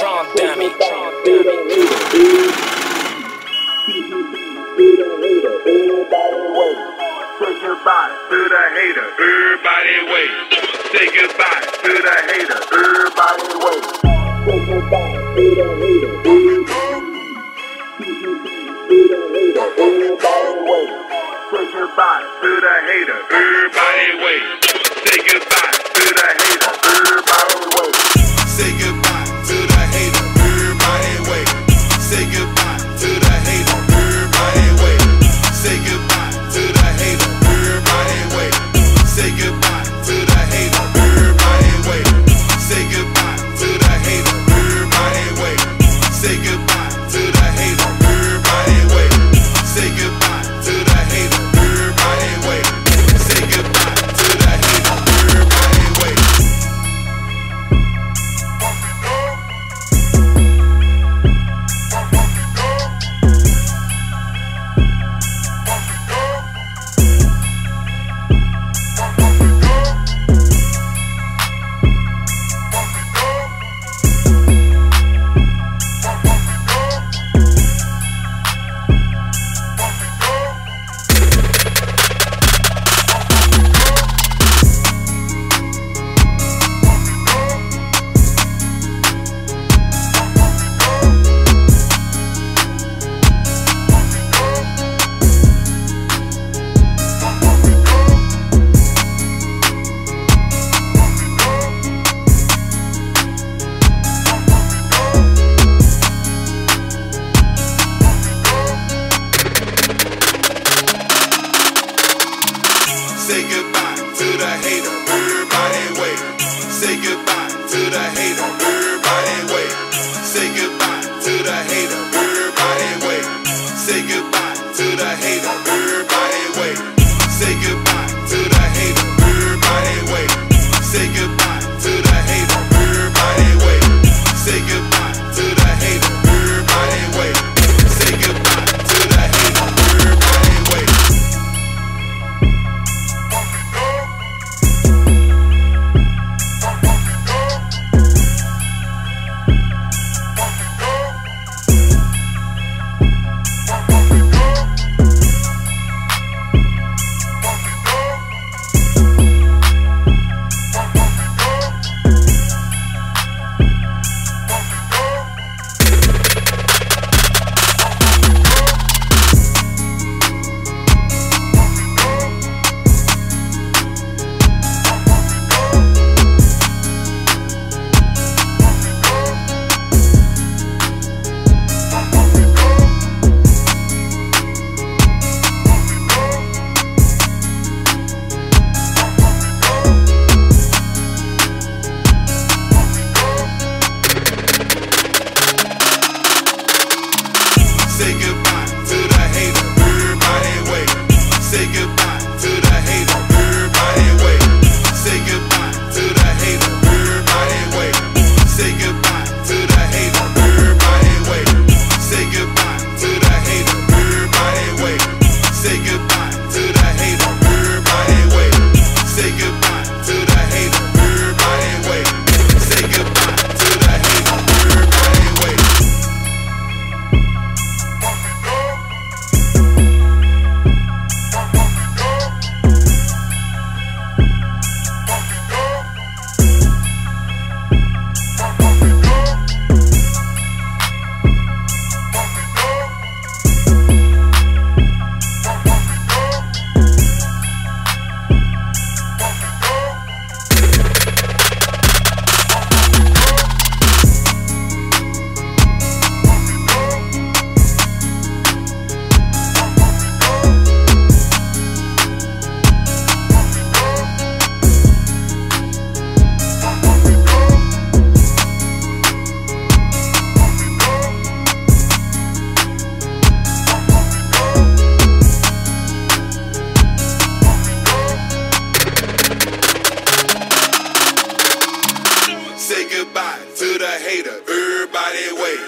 Drumdummie. Tron dummy. Say goodbye to the hater. Everybody wait. Say goodbye to the hater. Everybody wait. Say goodbye to the hater. Everybody wait. Say goodbye to the hater. Everybody wait. Say goodbye Say goodbye to the hater, everybody wait. Say goodbye to the hater, everybody wait. Say goodbye to the hater, everybody wait. Say goodbye to the hater. say goodbye. to the hater. Everybody wait.